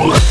Whoa.